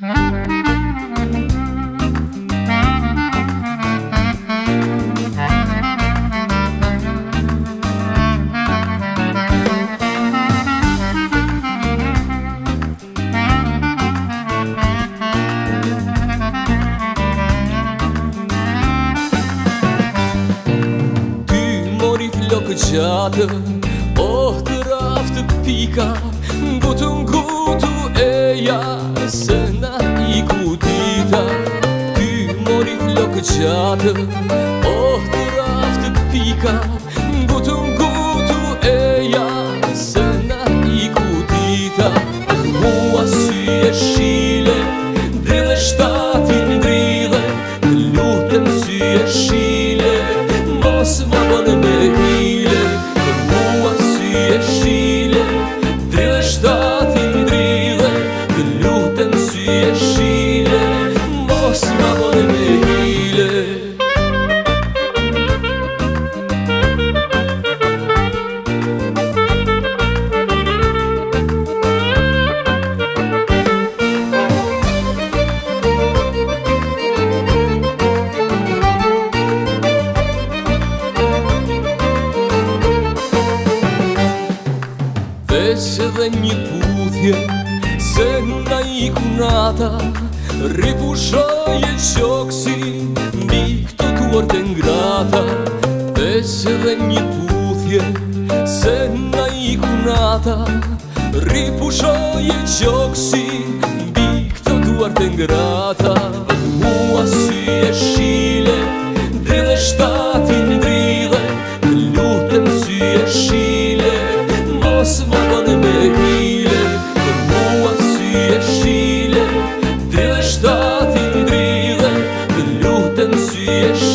Ty mori flokë qatë, oh të raftë pika Kako qatë, oh të raftë të pika Butën gutu e ja, se nga i kutita Mua sy e shile, dhe shtatin drile Lutën sy e shile, mos më bërë me hile Mua sy e shile, dhe shtatin drile Lutën sy e shile, mos më bërë me hile Eshe dhe një puthje Se nga i kunata Ripushoj e shoksi Mbi këto tuar të ngrata Eshe dhe një puthje Se nga i kunata Ripushoj e shoksi Mbi këto tuar të ngrata Mua si e shile Dhe dhe shtar Yes.